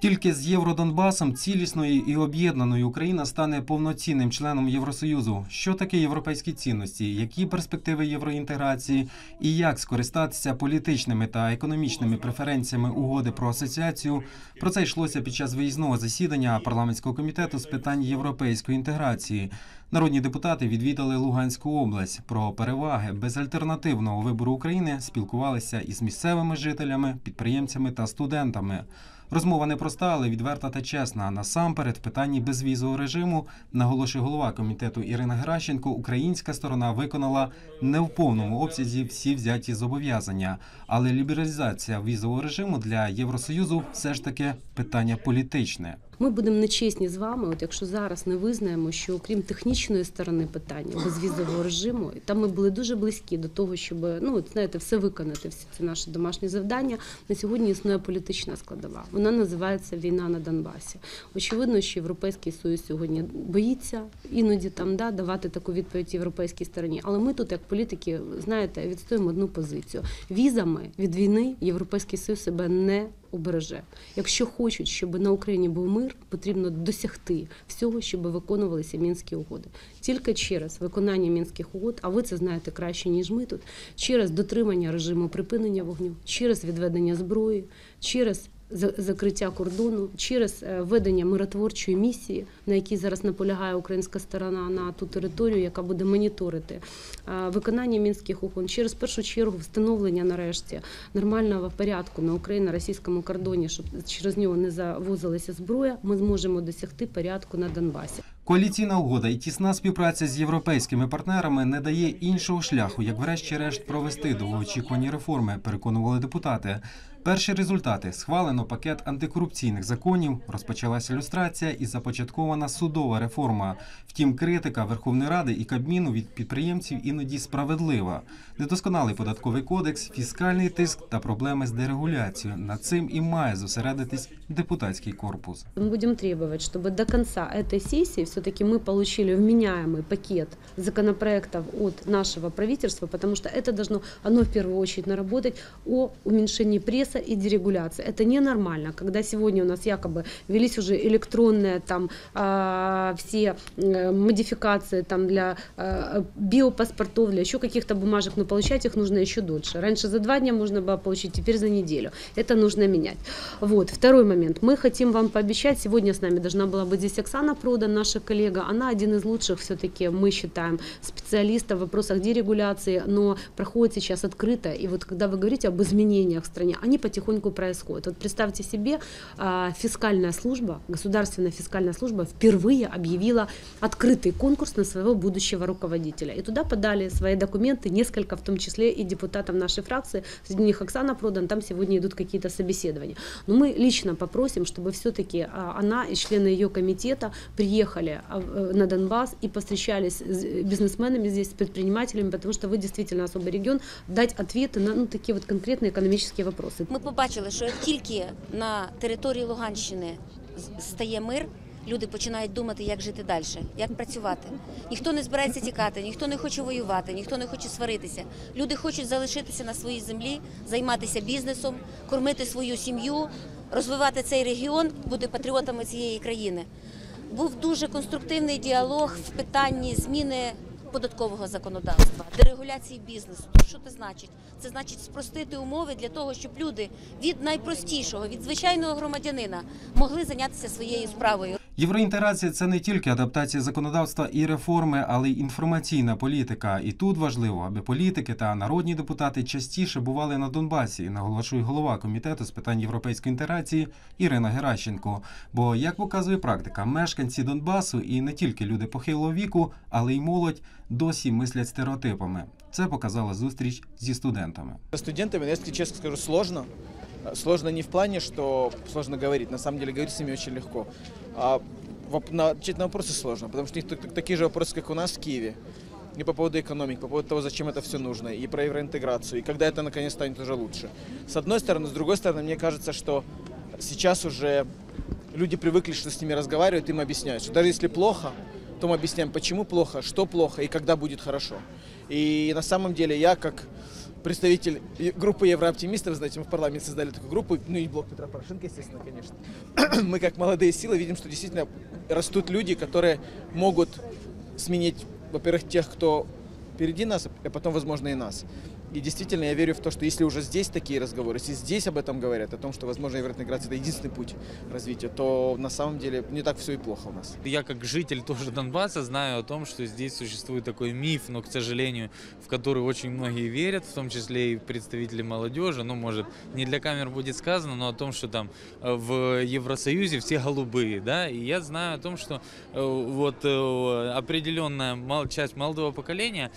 Тільки з Євродонбасом цілісною і об'єднаною Україна стане повноцінним членом Євросоюзу. Що таке європейські цінності, які перспективи євроінтеграції і як скористатися політичними та економічними преференціями угоди про асоціацію? Про це йшлося під час виїзного засідання парламентського комітету з питань європейської інтеграції. Народні депутати відвідали Луганську область. Про переваги безальтернативного вибору України спілкувалися із місцевими жителями, підприємцями та студентами. Розмова непроста, але відверта та чесна. Насамперед, в питанні безвізового режиму, наголошує голова комітету Ірина Геращенко, українська сторона виконала не в повному обсязі всі взяті зобов'язання. Але лібералізація візового режиму для Євросоюзу все ж таки питання політичне. Ми будемо нечесні з вами, от якщо зараз не визнаємо, що окрім технічної сторони питання безвізового режиму, там ми були дуже близькі до того, щоб ну от, знаєте, все виконати, всі ці наші домашні завдання. На сьогодні існує політична складова. Вона називається війна на Донбасі. Очевидно, що європейський союз сьогодні боїться іноді там да давати таку відповідь європейській стороні. Але ми тут, як політики, знаєте, відстоїмо одну позицію. Візами від війни європейський союз себе не убереже. Якщо хочуть, щоб на Україні був мир, потрібно досягти всього, щоб виконувалися мінські угоди. Тільки через виконання мінських угод, а ви це знаєте краще ніж ми тут, через дотримання режиму припинення вогню, через відведення зброї, через закриття кордону, через ведення миротворчої місії, на якій зараз наполягає українська сторона на ту територію, яка буде моніторити е, виконання мінських угод, через першу чергу встановлення нарешті нормального порядку на Україно-російському кордоні, щоб через нього не завозилася зброя, ми зможемо досягти порядку на Донбасі. Коаліційна угода і тісна співпраця з європейськими партнерами не дає іншого шляху, як врешті-решт провести довгоочікувані реформи, переконували депутати. Перші результати схвалено пакет антикорупційних законів, розпочалася люстрація і започаткована судова реформа. Втім, критика Верховної Ради і Кабміну від підприємців іноді справедлива. Недосконалий податковий кодекс, фіскальний тиск та проблеми з дерегуляцією. Над цим і має зосередитись депутатський корпус. Мы будем требовать, чтобы до конца этой сессии все-таки мы получили вменяемый пакет законопроектов от нашего правительства, потому что это должно, оно в первую очередь наработать о уменьшении пресса и дерегуляции. Это ненормально, когда сегодня у нас якобы велись уже электронные там а, все э, модификации там для э, биопаспортов, для еще каких-то бумажек, но получать их нужно еще дольше. Раньше за два дня можно было получить, теперь за неделю. Это нужно менять. Вот. Второй момент. Мы хотим вам пообещать, сегодня с нами должна была быть здесь Оксана Продан, наша коллега. Она один из лучших все-таки, мы считаем, специалистов в вопросах дерегуляции, но проходит сейчас открыто. И вот когда вы говорите об изменениях в стране, они потихоньку происходят. Вот представьте себе, а, фискальная служба, государственная фискальная служба впервые объявила открытый конкурс на своего будущего руководителя. И туда подали свои документы, несколько, в том числе и депутатам нашей фракции, среди них Оксана Продан, там сегодня идут какие-то собеседования. Но мы лично попросим, чтобы все-таки она и члены ее комитета приехали а, э, на Донбасс и повстречались с бизнесменами здесь, с предпринимателями, потому что вы действительно особый регион, дать ответы на ну, такие вот конкретные экономические вопросы. Ми побачили, що як тільки на території Луганщини з- стає мир, люди починають думати, як жити далі, як працювати. Ніхто не збирається тікати, ніхто не хоче воювати, ніхто не хоче сваритися. Люди хочуть залишитися на своїй землі, займатися бізнесом, кормити свою сім'ю, розвивати цей регіон, бути патріотами цієї країни. Був дуже конструктивний діалог в питанні зміни податкового законодавства, дерегуляції бізнесу. Що це значить? Це значить спростити умови для того, щоб люди від найпростішого, від звичайного громадянина могли зайнятися своєю справою. Євроінтеграція це не тільки адаптація законодавства і реформи, але й інформаційна політика. І тут важливо, аби політики та народні депутати частіше бували на Донбасі, наголошує голова комітету з питань європейської інтеграції Ірина Геращенко. Бо, як показує практика, мешканці Донбасу і не тільки люди похилого віку, але й молодь досі мислять стереотипами. Це показала зустріч зі студентами. Студентами, если честно скажу, сложно. Сложно не в плане, что сложно говорить. На самом деле говорить с ними очень легко. А на, отвечать на вопросы сложно, потому что у них так- так- такие же вопросы, как у нас в Киеве. И по поводу экономики, по поводу того, зачем это все нужно, и про евроинтеграцию, и когда это наконец станет уже лучше. С одной стороны, с другой стороны, мне кажется, что сейчас уже люди привыкли, что с ними разговаривают, им объясняют, что даже если плохо, то мы объясняем, почему плохо, что плохо и когда будет хорошо. И на самом деле я как представитель группы еврооптимистов, знаете, мы в парламенте создали такую группу, ну и блок Петра Порошенко, естественно, конечно. мы как молодые силы видим, что действительно растут люди, которые могут сменить, во-первых, тех, кто впереди нас, а потом, возможно, и нас. И действительно, я верю в то, что если уже здесь такие разговоры, если здесь об этом говорят, о том, что, возможно, евроинтеграция – это единственный путь развития, то на самом деле не так все и плохо у нас. Я как житель тоже Донбасса знаю о том, что здесь существует такой миф, но, к сожалению, в который очень многие верят, в том числе и представители молодежи. Ну, может, не для камер будет сказано, но о том, что там э, в Евросоюзе все голубые, да. И я знаю о том, что э, вот э, определенная часть молодого поколения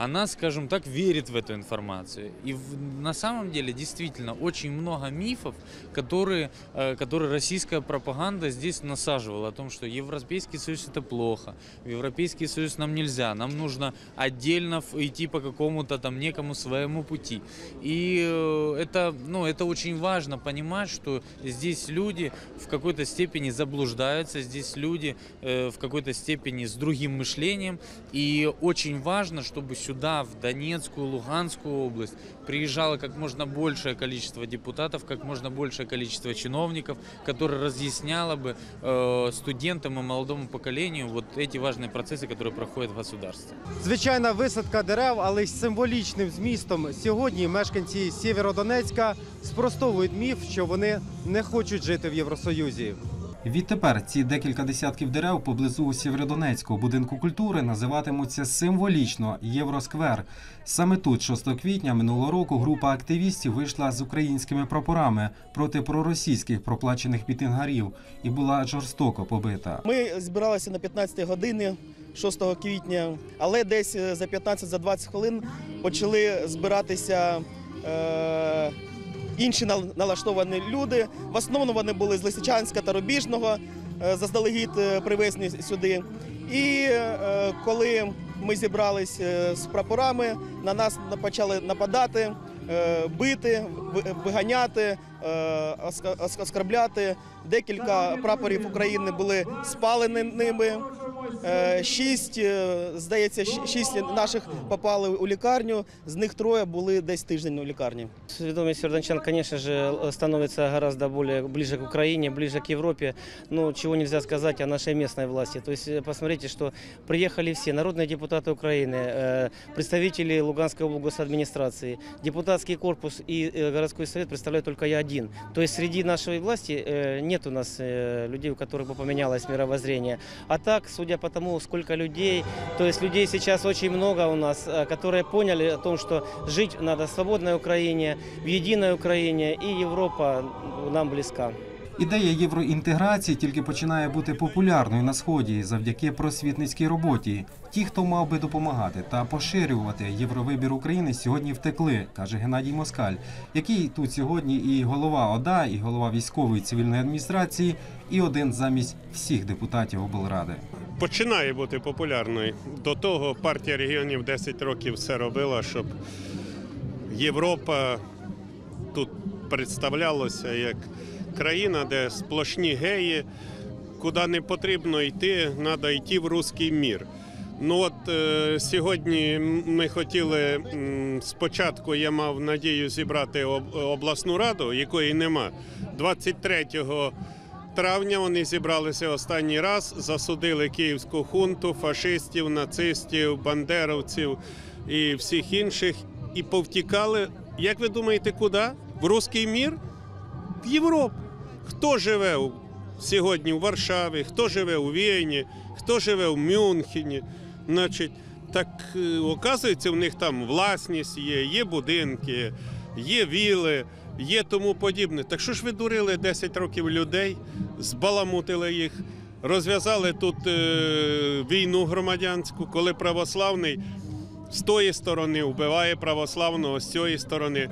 она, скажем так, верит в эту информацию. И в- на самом деле действительно очень много мифов, которые, э, которые российская пропаганда здесь насаживала о том, что Европейский Союз это плохо, в Европейский Союз нам нельзя, нам нужно отдельно идти по какому-то там некому своему пути. И э, это, ну, это очень важно понимать, что здесь люди в какой-то степени заблуждаются, здесь люди э, в какой-то степени с другим мышлением, и очень важно, чтобы сюда, в Донецкую, Луганскую область, приезжало как можно большее количество депутатов, как можно большее количество чиновников, которое разъясняло бы э, студентам и молодому поколению вот эти важные процессы, которые проходят в государстве. Звичайна висадка дерев, але й з символічним змістом. Сьогодні мешканці Сєвєродонецька спростовують міф, що вони не хочуть жити в Євросоюзі. Відтепер ці декілька десятків дерев поблизу Сєвєродонецького будинку культури називатимуться символічно Євросквер. Саме тут, 6 квітня минулого року, група активістів вийшла з українськими прапорами проти проросійських проплачених мітингарів і була жорстоко побита. Ми збиралися на 15 години 6 квітня, але десь е, за 15-20 хвилин почали збиратися е, інші нал- налаштовані люди. В основному вони були з Лисичанська та Рубіжного, е, заздалегідь е, привезені сюди. І е, коли ми зібрались з прапорами, на нас на- почали нападати, бити, виганяти, оска- оска- оскорбляти. Декілька прапорів України були спалені ними. Е, Шість, е, здається, щ- шість наших попали у лікарню. З них троє були десь тиждень у лікарні. Сведомость северодончан, конечно же, становится гораздо более ближе к Украине, ближе к Европе. Ну, чего нельзя сказать о нашей местной власти. То есть, э, посмотрите, что приехали все народные депутаты Украины, э, представители Луганской облгосадминистрации, депутатский корпус и э, городской совет представляют только я один. То есть, среди нашей власти э, нет у нас э, людей, у которых бы поменялось мировоззрение. А так, судя по тому, сколько людей, то есть людей сейчас очень много у нас, э, которые поняли о том, что жить надо в свободной Украине, в единой Украине, и Европа нам близка. Ідея євроінтеграції тільки починає бути популярною на сході завдяки просвітницькій роботі. Ті, хто мав би допомагати та поширювати євровибір України, сьогодні втекли, каже Геннадій Москаль, який тут сьогодні і голова ОДА, і голова військової цивільної адміністрації, і один замість всіх депутатів облради. Починає бути популярною. До того партія регіонів 10 років все робила, щоб Європа тут представлялася як країна, де сплошні геї, куди не потрібно йти, треба йти в руський мір. Ну от е, сьогодні ми хотіли спочатку, я мав надію зібрати об- обласну раду, якої нема. 23 травня вони зібралися останній раз, засудили київську хунту, фашистів, нацистів, бандеровців і всіх інших, і повтікали. Як ви думаєте, куди? В руський мір? В Європу. Хто живе сьогодні в Варшаві, хто живе у Вєні, хто живе в Мюнхені? Значить, так е, оказується, в них там власність є, є будинки, є віли, є тому подібне. Так що ж ви дурили 10 років людей, збаламутили їх, розв'язали тут е, війну громадянську, коли православний з тої сторони вбиває православного, з цієї сторони.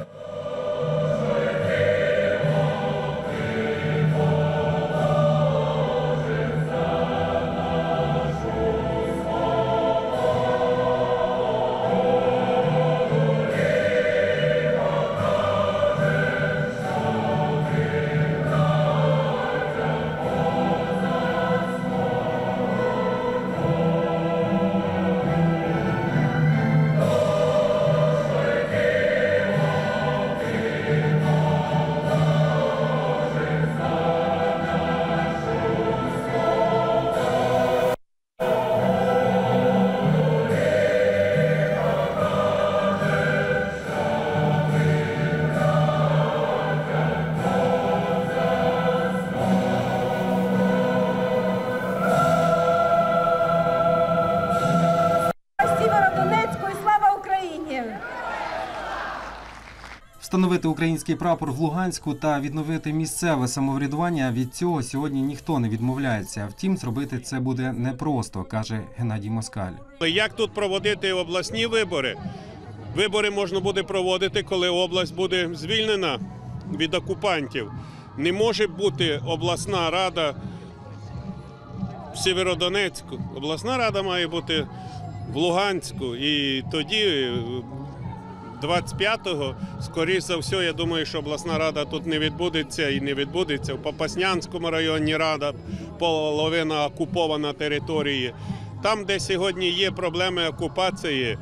Встановити український прапор в Луганську та відновити місцеве самоврядування від цього сьогодні ніхто не відмовляється. Втім, зробити це буде непросто, каже Геннадій Москаль. Як тут проводити обласні вибори? Вибори можна буде проводити, коли область буде звільнена від окупантів. Не може бути обласна рада в Сєвєродонецьку. Обласна рада має бути в Луганську. І тоді, 25-го, скоріш за все, я думаю, що обласна рада тут не відбудеться і не відбудеться. В Попаснянському районі рада половина окупована території. Там, де сьогодні є проблеми окупації,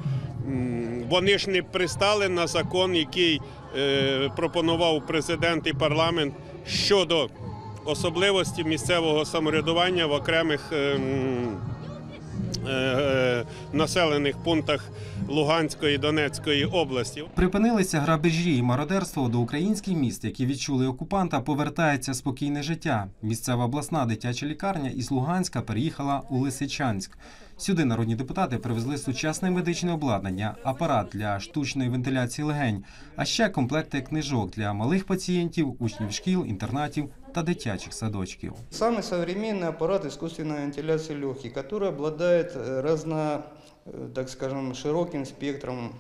вони ж не пристали на закон, який е, пропонував президент і парламент щодо особливості місцевого самоврядування в окремих е, м, е, населених пунктах Луганської і Донецької області. Припинилися грабежі і мародерство до українських міст, які відчули окупанта, повертається спокійне життя. Місцева обласна дитяча лікарня із Луганська переїхала у Лисичанськ. Сюди народні депутати привезли сучасне медичне обладнання, апарат для штучної вентиляції легень, а ще комплекти книжок для малих пацієнтів, учнів шкіл, інтернатів та дитячих садочків. Самый современный аппарат искусственной вентиляции легких, который обладает э, разно, э, так скажем, широким спектром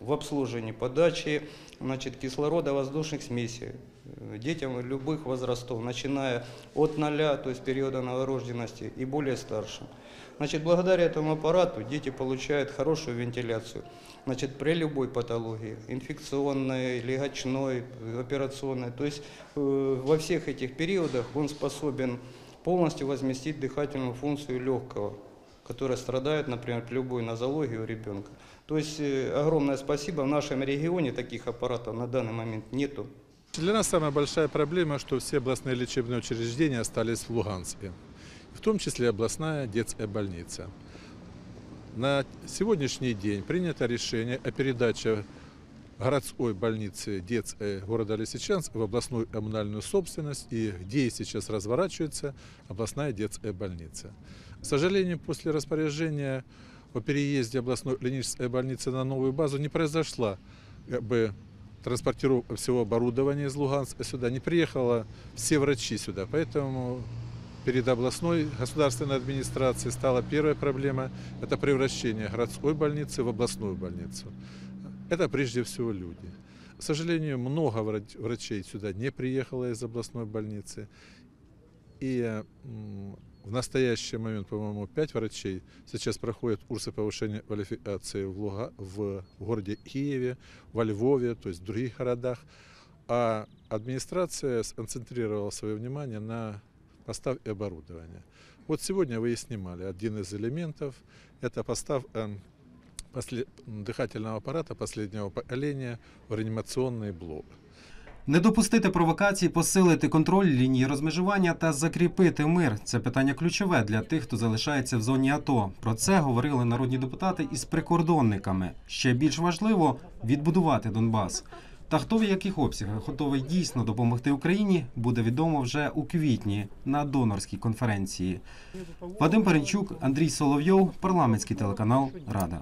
в обслуживании, подачи значит, кислорода воздушных смесей э, Детям любых возрастов, начиная от ноля, то есть периода новорожденности и более старшим. Значит, благодаря этому аппарату дети получают хорошую вентиляцию. Значит, при любой патологии, инфекционной, легочной, операционной. То есть э, во всех этих периодах он способен полностью возместить дыхательную функцию легкого, которая страдает, например, при любой нозологии у ребенка. То есть э, огромное спасибо. В нашем регионе таких аппаратов на данный момент нету. Для нас самая большая проблема, что все областные лечебные учреждения остались в Луганске, в том числе областная детская больница. На сегодняшний день принято решение о передаче городской больницы детской города Лисичанск в областную коммунальную собственность, и где сейчас разворачивается областная детская больница. К сожалению, после распоряжения о переезде областной клинической больницы на новую базу не произошла как бы, транспортировка всего оборудования из Луганска сюда, не приехало все врачи сюда, поэтому перед областной государственной администрацией стала первая проблема – это превращение городской больницы в областную больницу. Это прежде всего люди. К сожалению, много врач- врачей сюда не приехало из областной больницы. И в настоящий момент, по-моему, пять врачей сейчас проходят курсы повышения квалификации в, Луга, в городе Киеве, во Львове, то есть в других городах. А администрация сконцентрировала свое внимание на поставке оборудования. Вот сегодня вы и снимали один из элементов. Это поставка после- дыхательного аппарата последнего поколения в реанимационный блок. Не допустити провокацій, посилити контроль лінії розмежування та закріпити мир це питання ключове для тих, хто залишається в зоні АТО. Про це говорили народні депутати із прикордонниками. Ще більш важливо відбудувати Донбас. Та хто в яких обсягах готовий дійсно допомогти Україні, буде відомо вже у квітні на донорській конференції. Вадим Паренчук, Андрій Соловйов, парламентський телеканал Рада.